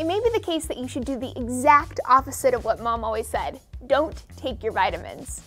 It may be the case that you should do the exact opposite of what mom always said. Don't take your vitamins.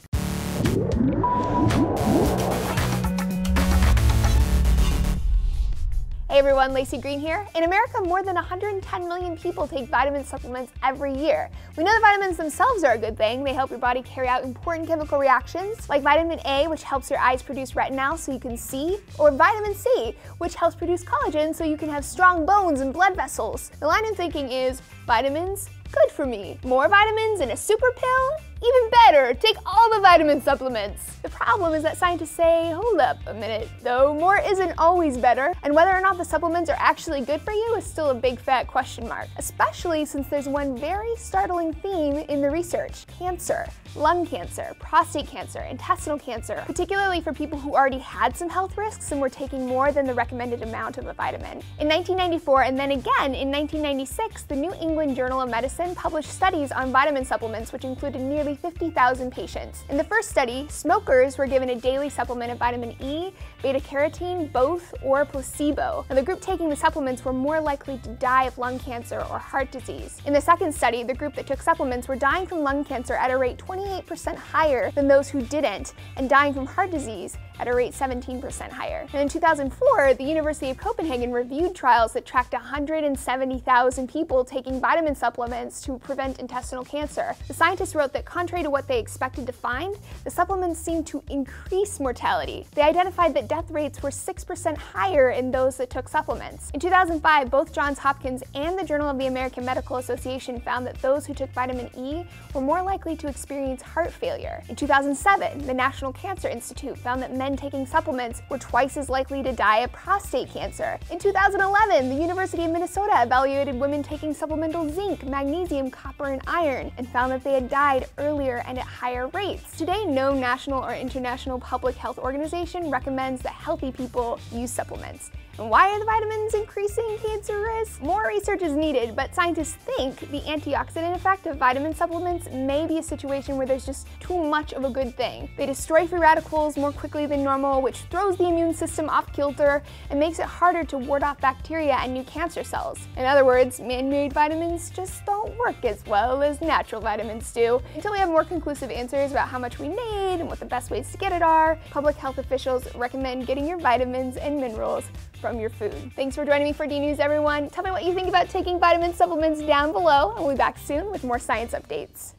Hey everyone, Laci Green here. In America, more than 110 million people take vitamin supplements every year. We know that vitamins themselves are a good thing. They help your body carry out important chemical reactions, like vitamin A, which helps your eyes produce retinal so you can see, or vitamin C, which helps produce collagen so you can have strong bones and blood vessels. The line of thinking is vitamins, good for me. More vitamins in a super pill? Even better, take all the vitamin supplements. The problem is that scientists say, hold up a minute, though more isn't always better, and whether or not the supplements are actually good for you is still a big fat question mark, especially since there's one very startling theme in the research, cancer. Lung cancer, prostate cancer, intestinal cancer, particularly for people who already had some health risks and were taking more than the recommended amount of a vitamin. In 1994 and then again in 1996, the New England Journal of Medicine published studies on vitamin supplements which included nearly 50,000 patients. In the first study, smokers were given a daily supplement of vitamin E, beta carotene, both, or placebo. And the group taking the supplements were more likely to die of lung cancer or heart disease. In the second study, the group that took supplements were dying from lung cancer at a rate 28% higher than those who didn't, and dying from heart disease at a rate 17% higher. And in 2004, the University of Copenhagen reviewed trials that tracked 170,000 people taking vitamin supplements to prevent intestinal cancer. The scientists wrote that contrary to what they expected to find, the supplements seemed to increase mortality. They identified that death rates were 6% higher in those that took supplements. In 2005, both Johns Hopkins and the Journal of the American Medical Association found that those who took vitamin E were more likely to experience heart failure. In 2007, the National Cancer Institute found that men taking supplements were twice as likely to die of prostate cancer. In 2011, the University of Minnesota evaluated women taking supplemental zinc, magnesium, copper, and iron and found that they had died earlier and at higher rates. Today, no national or international public health organization recommends that healthy people use supplements. And why are the vitamins increasing cancer risk? More research is needed, but scientists think the antioxidant effect of vitamin supplements may be a situation where there's just too much of a good thing. They destroy free radicals more quickly than normal, which throws the immune system off kilter and makes it harder to ward off bacteria and new cancer cells. In other words, man-made vitamins just don't work as well as natural vitamins do. Until we have more conclusive answers about how much we need and what the best ways to get it are, public health officials recommend getting your vitamins and minerals from your food. Thanks for joining me for DNews, everyone. Tell me what you think about taking vitamin supplements down below, and we'll be back soon with more science updates.